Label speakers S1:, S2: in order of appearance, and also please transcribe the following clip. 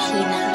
S1: 皮囊